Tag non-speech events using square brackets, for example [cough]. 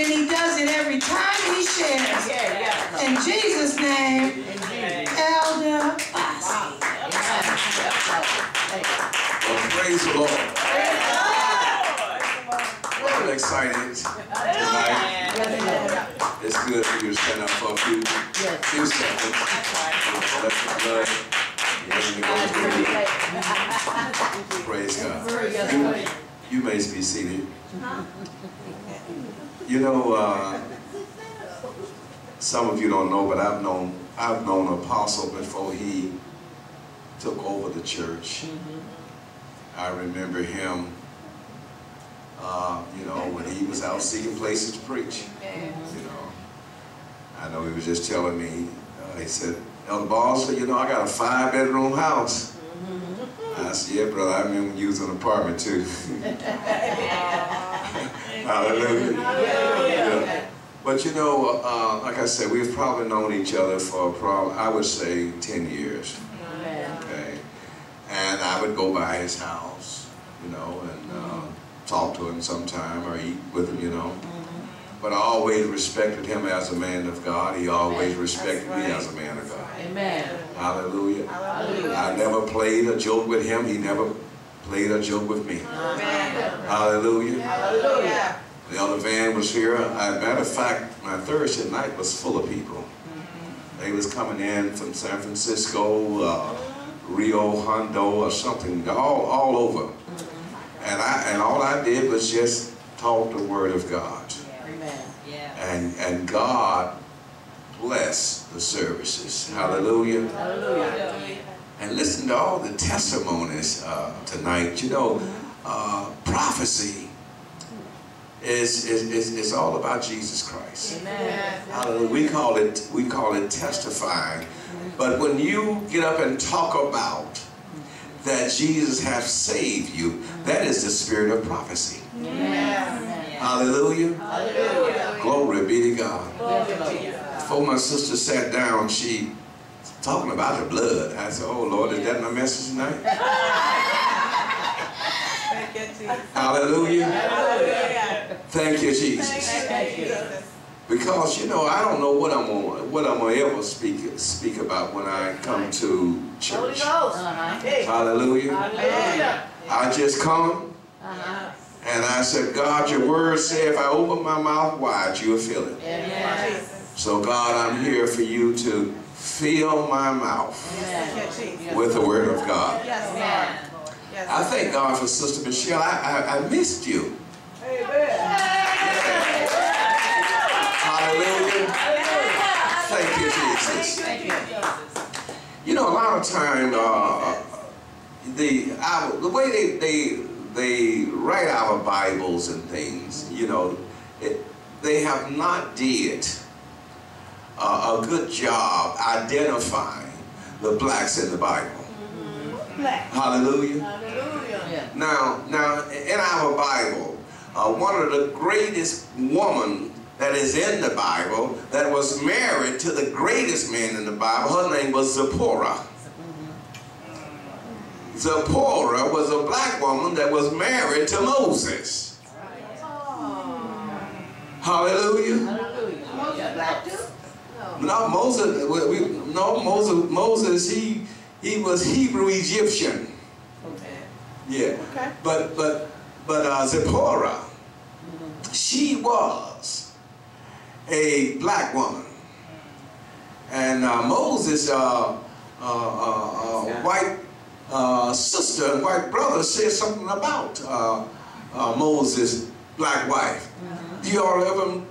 and he does it every time he shares. Yeah, yeah. In Jesus' name, Elder Bausley. Well, praise the Lord. I'm excited tonight. It's good for you to stand up for a few, few seconds. Let the blood begin to go through you. Praise God. You, may be seated. You know, uh, some of you don't know, but I've known I've known Apostle before he took over the church. I remember him, uh, you know, when he was out seeking places to preach. You know, I know he was just telling me. Uh, he said, "Elder Boss, you know, I got a five-bedroom house." I said, "Yeah, brother. I remember when you was in an apartment too." [laughs] Hallelujah. Yeah. But you know, uh, like I said, we've probably known each other for probably, I would say, 10 years. Okay. And I would go by his house, you know, and uh, talk to him sometime or eat with him, you know. But I always respected him as a man of God. He always respected me as a man of God. Amen. Hallelujah. Hallelujah. I never played a joke with him. He never played a joke with me. Amen. Hallelujah. Hallelujah. The other van was here. As matter of fact, my Thursday night was full of people. They was coming in from San Francisco, uh, Rio Hondo, or something, all all over. And I and all I did was just talk the word of God. Amen. And and God bless the services. Hallelujah. Hallelujah. And listen to all the testimonies uh, tonight. You know, uh, prophecy is, is, is, is all about Jesus Christ. Amen. Hallelujah. We call it we call it testifying. But when you get up and talk about that Jesus has saved you, that is the spirit of prophecy. Hallelujah. Hallelujah. Glory be to God. Hallelujah. Before my sister sat down, she talking about the blood. I said, "Oh Lord, is that my message tonight?" [laughs] Hallelujah. Hallelujah. Thank you, Jesus. Thank you. Because you know, I don't know what I'm gonna what I'm gonna ever speak speak about when I come to Holy church. Ghost. Hallelujah. Hallelujah. I just come Uh-huh. And I said, God, your word say if I open my mouth wide, you'll fill it. Amen. So God, I'm here for you to fill my mouth Amen. with the word of God. Amen. I thank God for Sister Michelle. I, I, I missed you. Hallelujah. Thank you, Jesus. Thank you. You know, a lot of time, uh, the the way they, they they write our Bibles and things, you know, it, they have not did uh, a good job identifying the blacks in the Bible. Hallelujah. Hallelujah. Now, now in our Bible, uh, one of the greatest woman that is in the Bible that was married to the greatest man in the Bible, her name was Zipporah. Zipporah was a black woman that was married to Moses. Hallelujah. Hallelujah. Black too? No, Moses. We, we, no, Moses. Moses. He he was Hebrew Egyptian. Okay. Yeah. Okay. But but but uh, Zipporah, she was a black woman, and uh, Moses, uh, uh, uh, uh, white uh, sister and white brother, said something about uh, uh, Moses' black wife. Do y'all ever